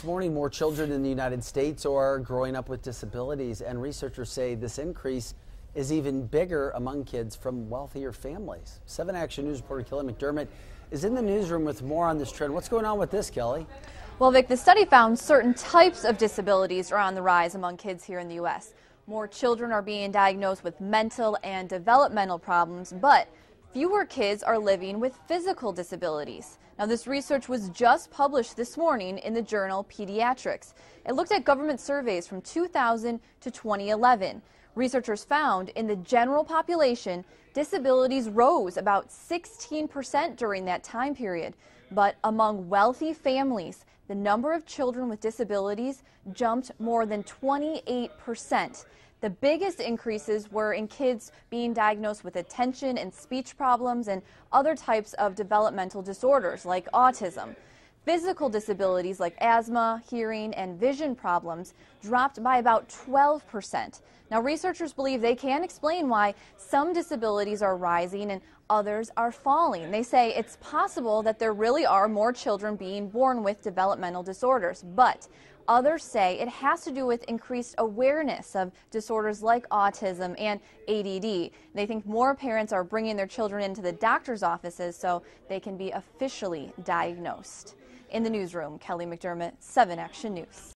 This morning, more children in the United States are growing up with disabilities, and researchers say this increase is even bigger among kids from wealthier families. 7 Action News reporter Kelly McDermott is in the newsroom with more on this trend. What's going on with this, Kelly? Well, Vic, the study found certain types of disabilities are on the rise among kids here in the U.S. More children are being diagnosed with mental and developmental problems, but fewer kids are living with physical disabilities. Now, this research was just published this morning in the journal Pediatrics. It looked at government surveys from 2000 to 2011. Researchers found in the general population, disabilities rose about 16% during that time period. But among wealthy families, the number of children with disabilities jumped more than 28%. The biggest increases were in kids being diagnosed with attention and speech problems and other types of developmental disorders like autism. Physical disabilities like asthma, hearing, and vision problems dropped by about 12%. Now, researchers believe they can explain why some disabilities are rising and others are falling. They say it's possible that there really are more children being born with developmental disorders, but Others say it has to do with increased awareness of disorders like autism and ADD. They think more parents are bringing their children into the doctor's offices so they can be officially diagnosed. In the newsroom, Kelly McDermott, 7 Action News.